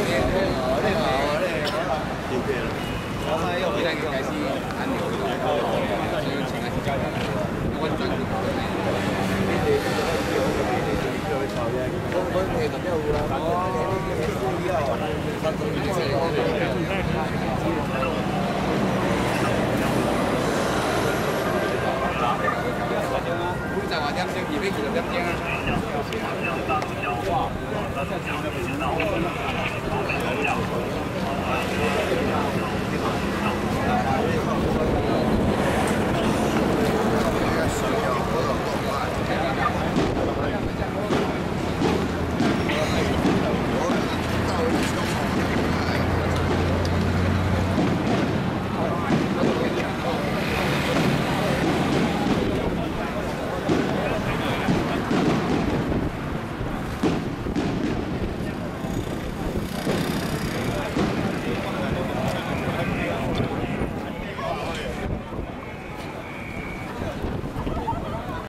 我系一个好靓嘅仔，好肯定。我哋系一个好靓嘅仔，所以我最中意。No.